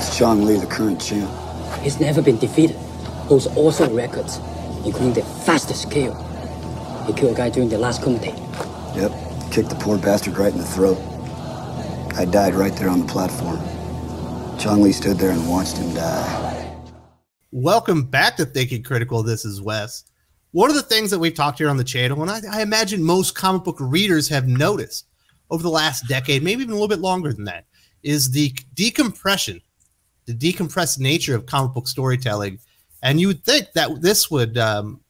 Is Chong Li, the current champ? He's never been defeated. Holds awesome records, including the fastest kill. He killed a guy during the last Kumite. Yep. Kicked the poor bastard right in the throat. I died right there on the platform. Chong Li stood there and watched him die. Welcome back to Thinking Critical. This is Wes. One of the things that we've talked here on the channel, and I, I imagine most comic book readers have noticed over the last decade, maybe even a little bit longer than that, is the decompression, the decompressed nature of comic book storytelling. And you would think that this would um,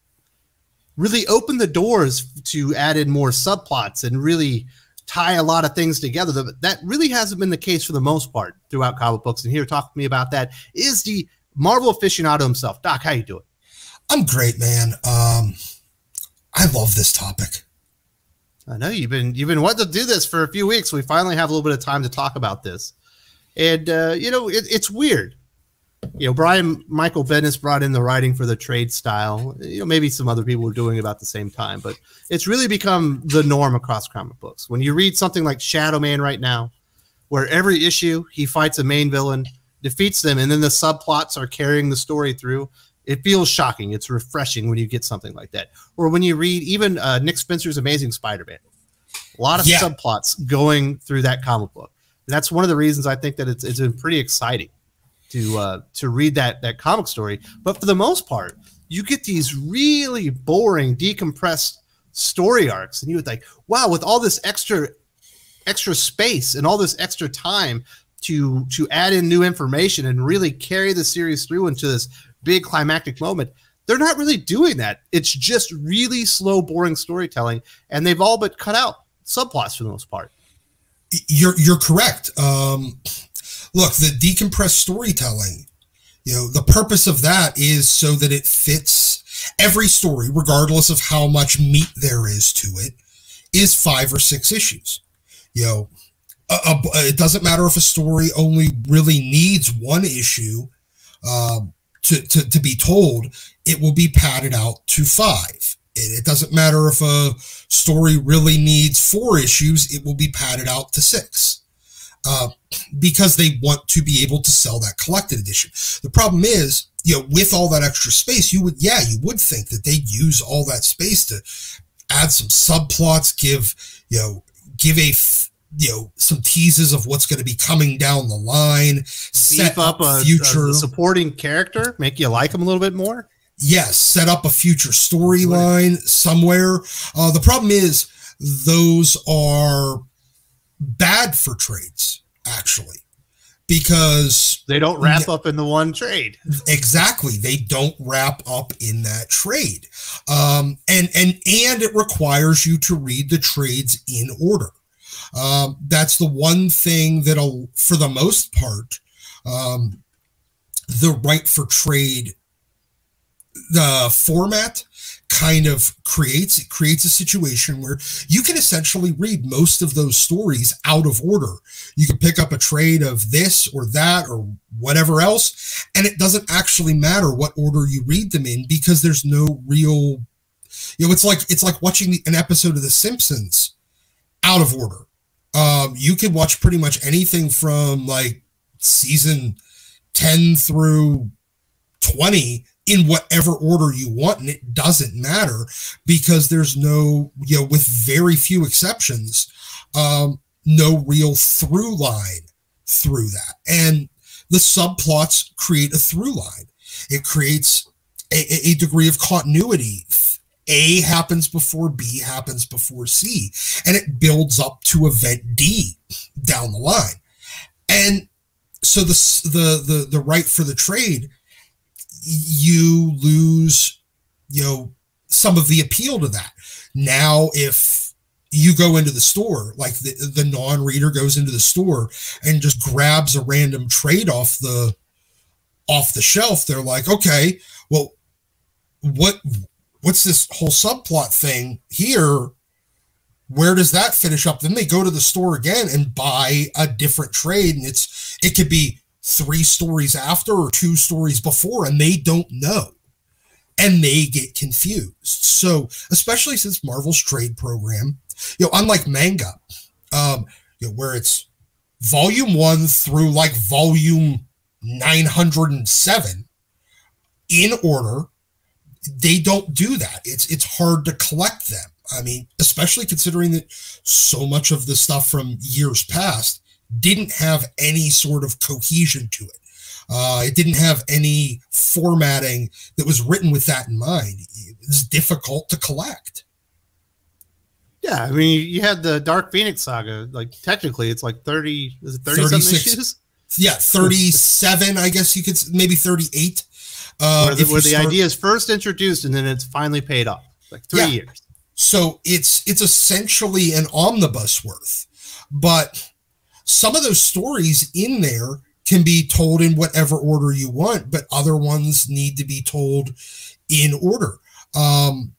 really open the doors to add in more subplots and really tie a lot of things together. But that really hasn't been the case for the most part throughout comic books. And here talk to me about that is the Marvel aficionado himself. Doc, how you doing? I'm great, man. Um, I love this topic. I know you've been you've been wanting to do this for a few weeks. We finally have a little bit of time to talk about this, and uh, you know it, it's weird. You know, Brian Michael Bendis brought in the writing for the trade style. You know, maybe some other people were doing about the same time, but it's really become the norm across comic books. When you read something like Shadowman right now, where every issue he fights a main villain, defeats them, and then the subplots are carrying the story through it feels shocking. It's refreshing when you get something like that. Or when you read even uh, Nick Spencer's Amazing Spider-Man, a lot of yeah. subplots going through that comic book. And that's one of the reasons I think that it's it's been pretty exciting to uh, to read that that comic story. But for the most part, you get these really boring, decompressed story arcs, and you would think, wow, with all this extra extra space and all this extra time to to add in new information and really carry the series through into this big climactic moment. They're not really doing that. It's just really slow, boring storytelling, and they've all but cut out subplots for the most part. You're you're correct. Um, look, the decompressed storytelling. You know, the purpose of that is so that it fits every story, regardless of how much meat there is to it, is five or six issues. You know, a, a, it doesn't matter if a story only really needs one issue. Um, to, to, to be told, it will be padded out to five. It, it doesn't matter if a story really needs four issues, it will be padded out to six. Uh, because they want to be able to sell that collected edition. The problem is, you know, with all that extra space, you would, yeah, you would think that they'd use all that space to add some subplots, give, you know, give a you know some teases of what's going to be coming down the line set up, up a future a supporting character make you like him a little bit more yes set up a future storyline somewhere. Uh, the problem is those are bad for trades actually because they don't wrap up in the one trade. Exactly. They don't wrap up in that trade. Um, and and and it requires you to read the trades in order. Um, that's the one thing that'll, for the most part, um, the right for trade, the format kind of creates it creates a situation where you can essentially read most of those stories out of order. You can pick up a trade of this or that or whatever else, and it doesn't actually matter what order you read them in because there's no real you know it's like it's like watching an episode of the simpsons out of order um, you can watch pretty much anything from like season 10 through 20 in whatever order you want and it doesn't matter because there's no you know with very few exceptions um no real through line through that. And the subplots create a through line. It creates a, a degree of continuity. A happens before B happens before C, and it builds up to event D down the line. And so the the the the right for the trade, you lose, you know, some of the appeal to that. Now, if you go into the store, like the, the non-reader goes into the store and just grabs a random trade off the off the shelf, they're like, okay, well, what what's this whole subplot thing here? Where does that finish up? Then they go to the store again and buy a different trade, and it's it could be three stories after or two stories before, and they don't know. And they get confused. So, especially since Marvel's trade program, you know, unlike manga, um, you know, where it's volume one through like volume 907 in order they don't do that it's it's hard to collect them i mean especially considering that so much of the stuff from years past didn't have any sort of cohesion to it. Uh, it didn't have any formatting that was written with that in mind. It's difficult to collect. Yeah i mean you had the dark phoenix saga like technically it's like 30 is it 30 something issues? Yeah 37 i guess you could maybe 38 uh, where the, where the idea is first introduced and then it's finally paid off like three yeah. years. So it's it's essentially an omnibus worth but some of those stories in there can be told in whatever order you want but other ones need to be told in order um,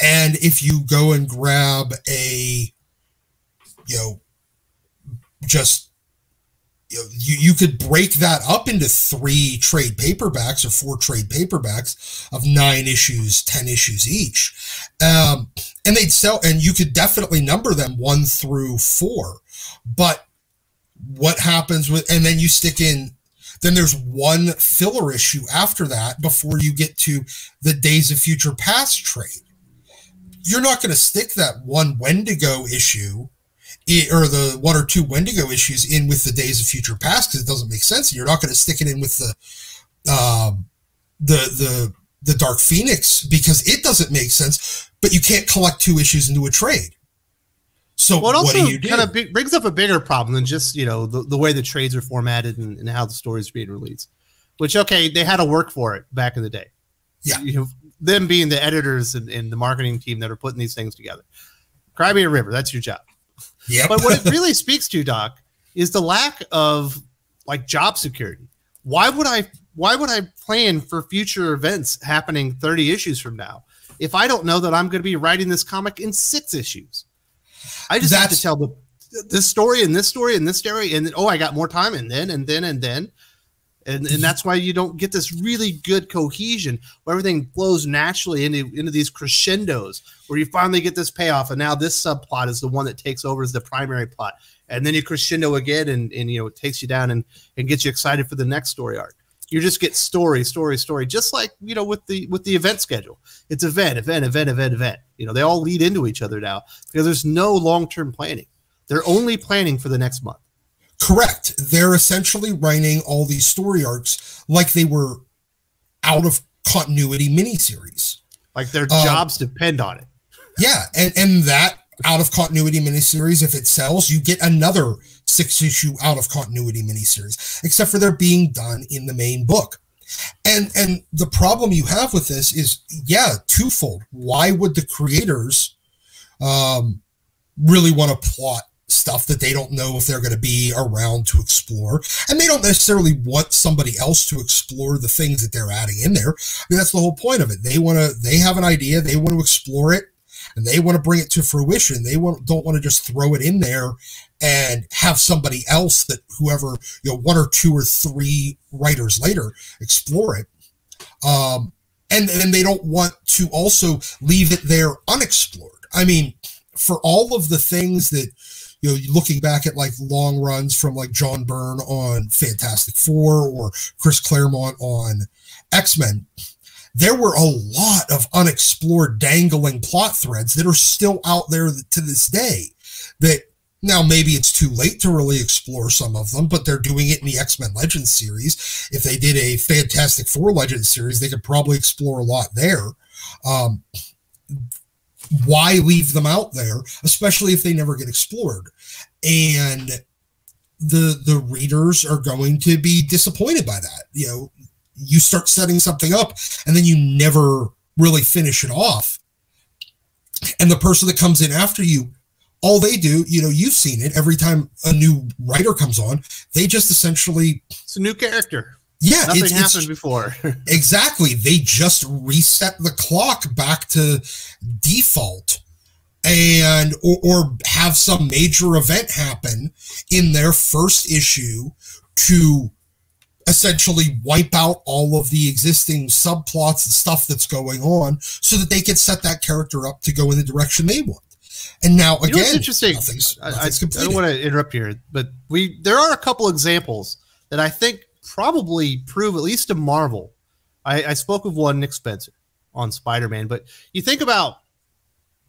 and if you go and grab a you know just you, know, you, you could break that up into three trade paperbacks or four trade paperbacks of nine issues, 10 issues each. Um, and they'd sell, and you could definitely number them one through four. But what happens with, and then you stick in, then there's one filler issue after that before you get to the Days of Future Past trade. You're not going to stick that one Wendigo issue or the one or two Wendigo issues in with the Days of Future Past because it doesn't make sense. You're not going to stick it in with the um, the the the Dark Phoenix because it doesn't make sense. But you can't collect two issues into a trade. So well, it also what do you do? kind of brings up a bigger problem than just you know the, the way the trades are formatted and, and how the stories are being released. Which okay, they had to work for it back in the day. Yeah, you know, them being the editors and, and the marketing team that are putting these things together. Cry me a river. That's your job. Yeah. But what it really speaks to, Doc, is the lack of like job security. Why would I why would I plan for future events happening 30 issues from now if I don't know that I'm going to be writing this comic in six issues? I just That's, have to tell the this story and this story and this story and then, oh I got more time and then and then and then. And and that's why you don't get this really good cohesion where everything flows naturally into into these crescendos where you finally get this payoff and now this subplot is the one that takes over as the primary plot. And then you crescendo again and and you know it takes you down and and gets you excited for the next story arc you just get story story story just like you know with the with the event schedule it's event event event event event you know they all lead into each other now because there's no long-term planning they're only planning for the next month Correct. They're essentially writing all these story arcs like they were out of continuity miniseries. Like their um, jobs depend on it. Yeah, and and that out of continuity miniseries, if it sells, you get another six issue out of continuity miniseries. Except for they're being done in the main book. And and the problem you have with this is, yeah, twofold. Why would the creators um, really want to plot stuff that they don't know if they're going to be around to explore. And they don't necessarily want somebody else to explore the things that they're adding in there. I mean, that's the whole point of it. They want to, they have an idea, they want to explore it, and they want to bring it to fruition. They want, don't want to just throw it in there and have somebody else that whoever, you know, one or two or three writers later explore it. Um, and then they don't want to also leave it there unexplored. I mean, for all of the things that you know, looking back at like long runs from like John Byrne on Fantastic Four or Chris Claremont on X Men, there were a lot of unexplored dangling plot threads that are still out there to this day. That now maybe it's too late to really explore some of them, but they're doing it in the X Men Legends series. If they did a Fantastic Four Legends series, they could probably explore a lot there. Um, why leave them out there, especially if they never get explored? And the the readers are going to be disappointed by that. You know, you start setting something up and then you never really finish it off. And the person that comes in after you, all they do, you know, you've seen it every time a new writer comes on, they just essentially it's a new character. Yeah, nothing it's, happened it's, before. exactly. They just reset the clock back to default and or, or have some major event happen in their first issue to essentially wipe out all of the existing subplots and stuff that's going on so that they can set that character up to go in the direction they want. And now again, you know interesting. Nothing's, nothing's I, I, I, don't want to interrupt here, but we there are a couple examples that I think probably prove at least to Marvel. I, I spoke of one Nick Spencer on Spider-Man, but you think about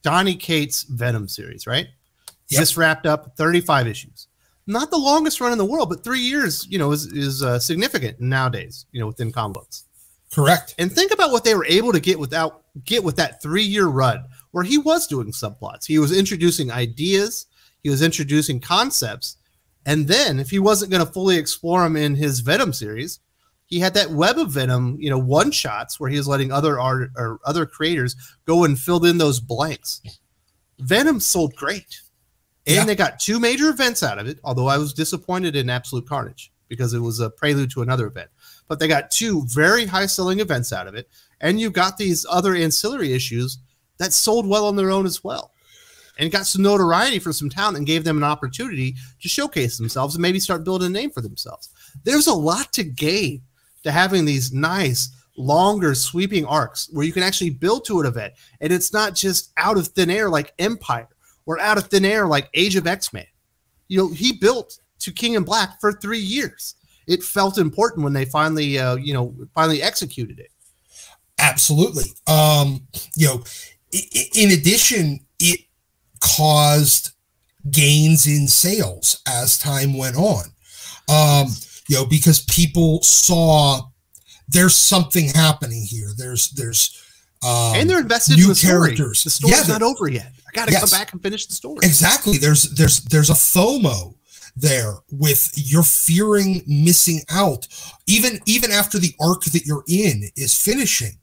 Donny Cates Venom series, right? Yep. Just wrapped up 35 issues. Not the longest run in the world, but three years, you know, is is uh, significant nowadays, you know, within comic books. Correct. And think about what they were able to get without get with that three year run where he was doing subplots. He was introducing ideas, he was introducing concepts, and then if he wasn't going to fully explore them in his Venom series, he had that web of Venom, you know, one shots where he was letting other art or other creators go and filled in those blanks. Venom sold great. And Yeah. they got two major events out of it, although I was disappointed in Absolute Carnage because it was a prelude to another event. But they got two very high selling events out of it. And you got these other ancillary issues that sold well on their own as well. And got some notoriety for some talent and gave them an opportunity to showcase themselves and maybe start building a name for themselves. There's a lot to gain to having these nice, longer, sweeping arcs where you can actually build to an event. And it's not just out of thin air like Empire or out of thin air like Age of X Men. You know, he built to King in Black for three years. It felt important when they finally, uh, you know, finally executed it. Absolutely. Um, you know, in addition, it caused gains in sales as time went on. Um, you know, because people saw there's something happening here. There's there's um, and they're invested new in the story. characters. The story's Yeah, not over yet. I got to Yes. come back and finish the story. Exactly. There's there's there's a FOMO there with you're fearing missing out even even after the arc that you're in is finishing.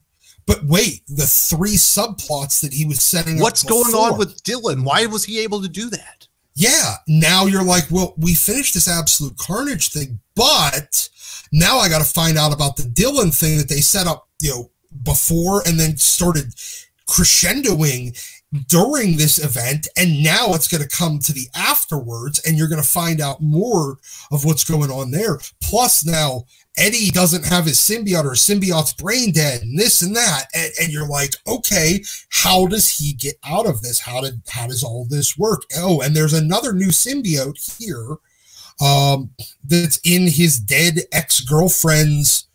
But wait, the three subplots that he was setting up. What's going on with Dylan? Why was he able to do that? Yeah, now you're like, well, we finished this absolute carnage thing, but now I got to find out about the Dylan thing that they set up, you know, before and then started crescendoing during this event and now it's going to come to the afterwards and you're going to find out more of what's going on there. Plus now eddie doesn't have his symbiote or symbiote's brain dead and this and that and, and you're like okay how does he get out of this? How did how does all this work? Oh and there's another new symbiote here um that's in his dead ex-girlfriend's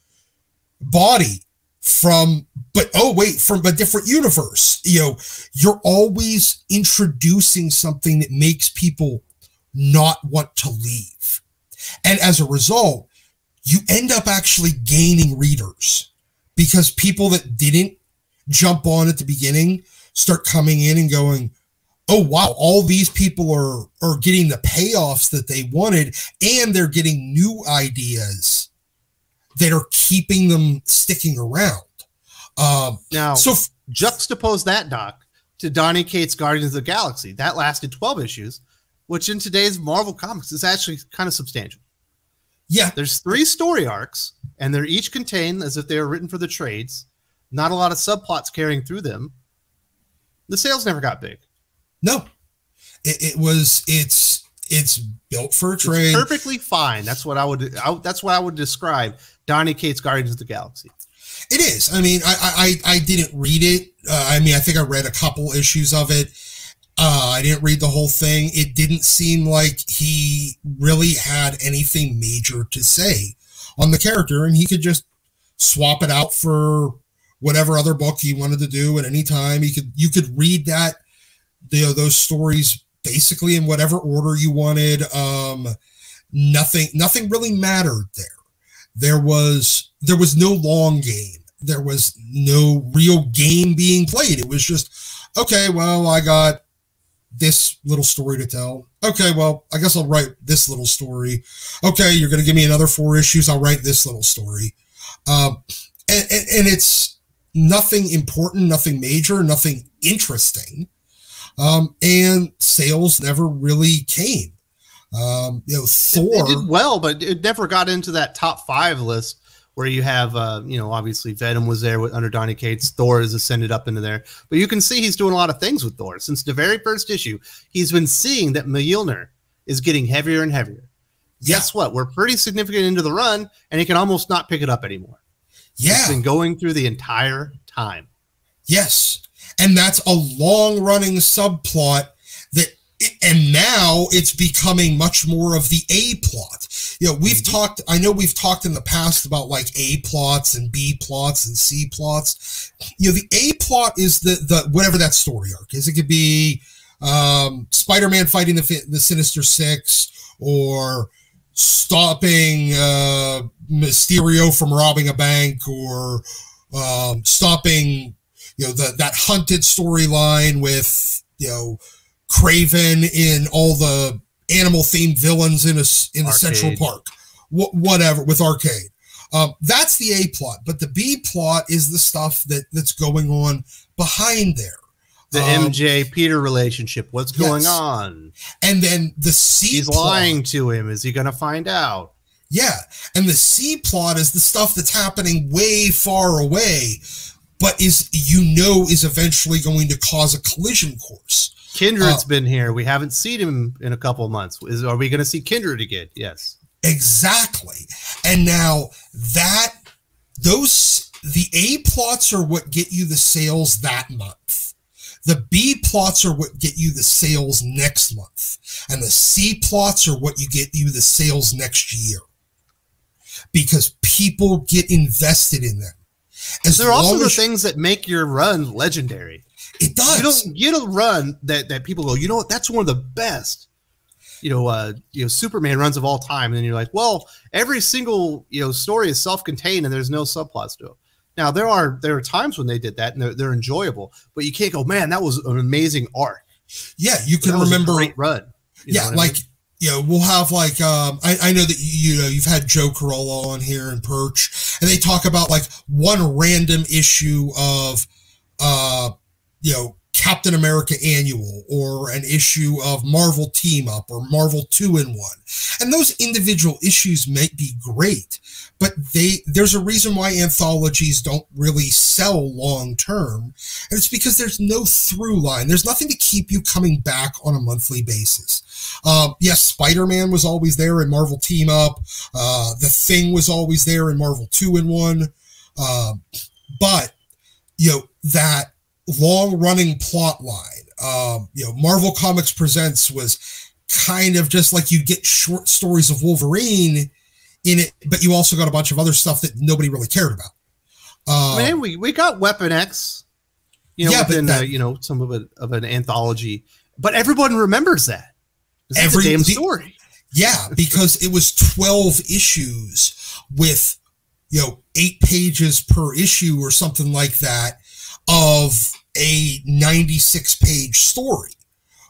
body from but oh wait from a different universe. You know you're always introducing something that makes people not want to leave. And as a result you end up actually gaining readers because people that didn't jump on at the beginning start coming in and going oh wow all these people are are getting the payoffs that they wanted and they're getting new ideas that are keeping them sticking around um Now, so f- juxtapose that, Doc, to Donny Cates' Guardians of the Galaxy. That lasted 12 issues, which in today's Marvel Comics is actually kind of substantial. yeah There's three story arcs, and they're each contained as if they were written for the trades. Not a lot of subplots carrying through them. The sales never got big. no it, it was it's it's built for a It's trade perfectly fine. That's what I would. I, that's what I would describe Donny Cates' Guardians of the Galaxy. It is. I mean, I I, I didn't read it. Uh, I mean, I think I read a couple issues of it. Uh, I didn't read the whole thing. It didn't seem like he really had anything major to say on the character, and he could just swap it out for whatever other book he wanted to do at any time. He could you could read that you know those stories basically in whatever order you wanted. Um, nothing nothing really mattered there there was there was no long game. There was no real game being played. It was just okay well i got this little story to tell. Okay well i guess i'll write this little story. Okay you're going to give me another four issues. I'll write this little story. Um, and, and, and it's nothing important nothing major nothing interesting. Um, and sales never really came um, you know It, thor it did well, but it never got into that top five list where you have, uh, you know, obviously Venom was there with, under Donny Cates. Thor has ascended up into there, but you can see he's doing a lot of things with Thor since the very first issue. He's been seeing that Mjolnir is getting heavier and heavier. Guess what? We're pretty significant into the run, and he can almost not pick it up anymore. yeah It's been going through the entire time. Yes. And that's a long running subplot and now it's becoming much more of the A plot. you know we've talked i know we've talked in the past about like a plots and b plots and c plots. You know the a plot is the the whatever that story arc is. It could be um spider-man fighting the the sinister six or stopping uh mysterio from robbing a bank or um stopping you know the that hunted storyline with you know Kraven in all the animal themed villains in a in a Central Park, Wh- whatever with arcade. Um, that's the A plot, but the B plot is the stuff that that's going on behind there. The Um, MJ Peter relationship. What's going yes. on? and then the C He's plot, lying to him. Is he going to find out? Yeah, and the C plot is the stuff that's happening way far away, but is you know is eventually going to cause a collision course. Kindred's Uh, been here. We haven't seen him in a couple of months. Is are we going to see Kindred again? Yes. Exactly. And now that those the A plots are what get you the sales that month. The B plots are what get you the sales next month. And the C plots are what you get you the sales next year. Because people get invested in them. As They're also the things that make your run legendary. It does. You don't get a run that that people go. You know what? That's one of the best. You know, uh, you know, Superman runs of all time, and then you're like, well, every single you know story is self-contained, and there's no subplots to it. Now there are there are times when they did that, and they're, they're enjoyable, but you can't go, man, that was an amazing arc. yeah, you can That was a remember great run. Yeah, what I like mean? you know, we'll have like um, I, I know that you, you know you've had Joe Corallo on here and Perch, and they talk about like one random issue of uh, you know Captain America Annual or an issue of Marvel Team Up or Marvel Two in One, and those individual issues might be great, but they there's a reason why anthologies don't really sell long term, and it's because there's no through line. There's nothing to keep you coming back on a monthly basis. Um, yes, Spider Man was always there in Marvel Team Up. Uh, the Thing was always there in Marvel Two in One. Um, but you know that long running plot line. Um, you know, Marvel Comics Presents was kind of just like you get short stories of Wolverine in it, but you also got a bunch of other stuff that nobody really cared about. Uh, Man, we, we got Weapon X, you know, Yeah, within uh, you know some of it of an anthology, but everyone remembers that. Every- damn the- story. Yeah, because it was 12 issues with, you know, eight pages per issue or something like that of a 96 page story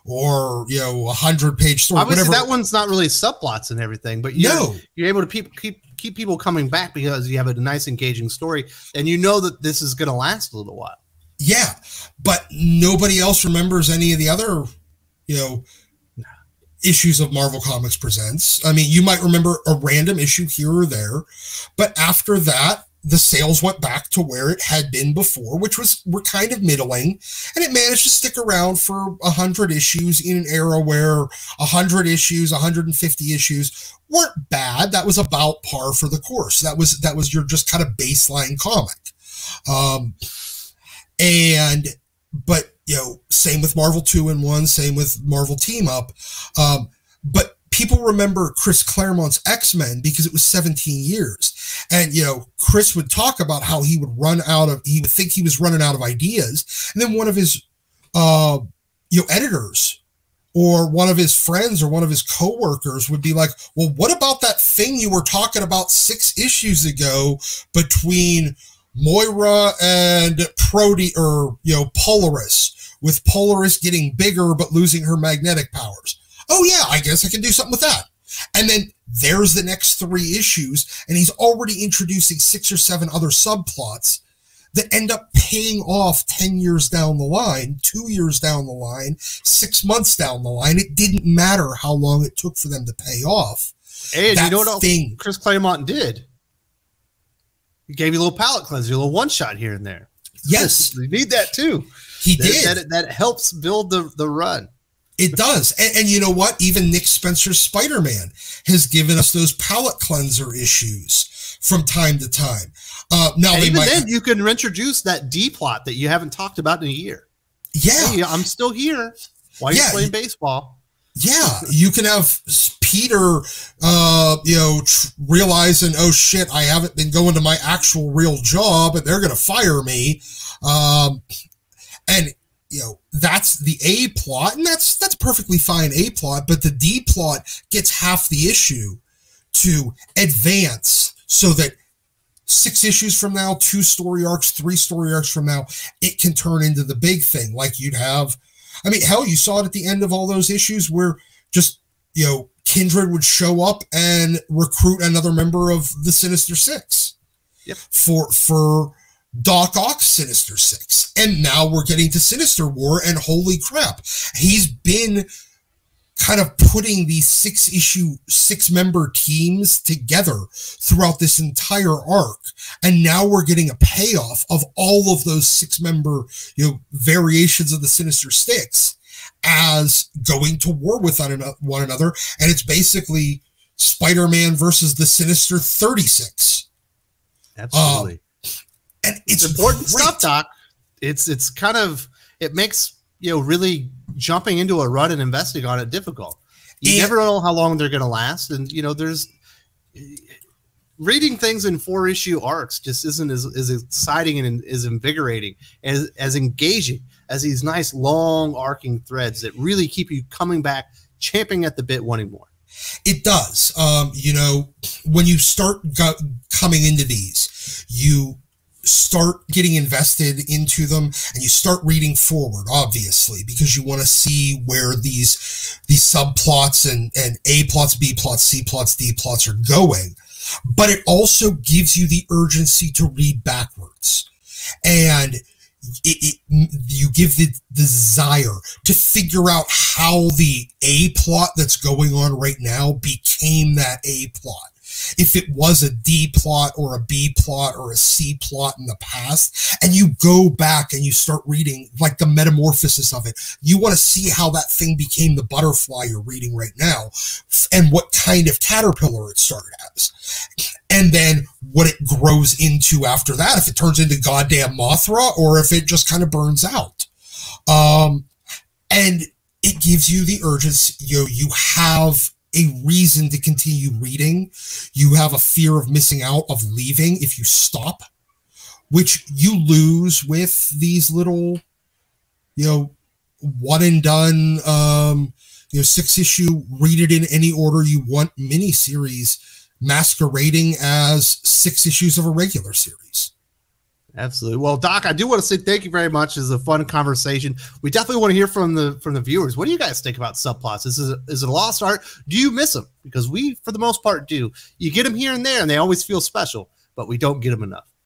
or, you know, a 100 page story. Obviously, whatever. that one's not really subplots and everything, but you're, No. you're able to keep keep keep people coming back because you have a nice engaging story, and you know that this is going to last a little while. Yeah, but nobody else remembers any of the other, you know, issues of Marvel Comics Presents. I mean, you might remember a random issue here or there, but after that, the sales went back to where it had been before, which was were kind of middling, and it managed to stick around for hundred issues in an era where hundred issues, 150 issues weren't bad. That was about par for the course. That was that was your just kind of baseline comic. Um, and but you know same with marvel 2 in 1 same with marvel team up um, but people remember chris claremont's x-men because it was 17 years and you know chris would talk about how he would run out of he would think he was running out of ideas and then one of his uh you know editors or one of his friends or one of his coworkers would be like well what about that thing you were talking about six issues ago between Moira and Prody or you know Polaris with Polaris getting bigger but losing her magnetic powers. Oh yeah, I guess I can do something with that. And then there's the next three issues, and he's already introducing six or seven other subplots that end up paying off 10 years down the line, two years down the line, six months down the line. It didn't matter how long it took for them to pay off. And That you know what thing- Chris Claremont did? He gave you a little palette cleanser, a little one shot here and there. Yes, You need that too. he That, did. that, that helps build the, the run. It does. And, and you know what? Even Nick Spencer's Spider Man has given us those palette cleanser issues from time to time. Uh, now, And even might, then, you can introduce that D plot that you haven't talked about in a year. yeah, Hey, I'm still here. Why are you Yeah, playing baseball? yeah, you can have Peter, uh, you know, tr- realizing, oh shit, I haven't been going to my actual real job and they're going to fire me. Um, and you know that's the a plot and that's that's perfectly fine a plot but the d plot gets half the issue to advance so that six issues from now two story arcs three story arcs from now it can turn into the big thing like you'd have i mean hell you saw it at the end of all those issues where just you know kindred would show up and recruit another member of the sinister six Yep. for for Doc Ock's Sinister Six. And now we're getting to Sinister War, and holy crap, he's been kind of putting these six issue, six member teams together throughout this entire arc. And now we're getting a payoff of all of those six member, you know, variations of the Sinister Six as going to war with one one another. And it's basically Spider Man versus the Sinister 36. Absolutely. Um, And it's it's important great. stuff, Doc. It's it's kind of it makes you know really jumping into a run and investing on it difficult. You And- never know how long they're going to last, and you know there's reading things in four issue arcs just isn't as, as exciting and as invigorating as as engaging as these nice long arcing threads that really keep you coming back, champing at the bit, wanting more. It does. Um, you know, when you start coming into these, you start getting invested into them and you start reading forward obviously because you want to see where these these subplots and and a plots b plots c plots d plots are going. But it also gives you the urgency to read backwards. And it, it you give the desire to figure out how the a plot that's going on right now became that a plot if it was a D plot or a B plot or a C plot in the past, and you go back and you start reading like the metamorphosis of it, you want to see how that thing became the butterfly you're reading right now and what kind of caterpillar it started as. And then what it grows into after that, if it turns into goddamn Mothra or if it just kind of burns out. Um, and it gives you the urgency, you know, you have a reason to continue reading. You have a fear of missing out, of leaving if you stop, which you lose with these little, you know, one and done, um, you know, six issue, read it in any order you want mini series masquerading as six issues of a regular series. Absolutely. Well, Doc, I do want to say thank you very much. It's a fun conversation. We definitely want to hear from the from the viewers. What do you guys think about subplots? Is it, is it a lost art? Do you miss them? Because we, for the most part, do. You get them here and there, and they always feel special, but we don't get them enough.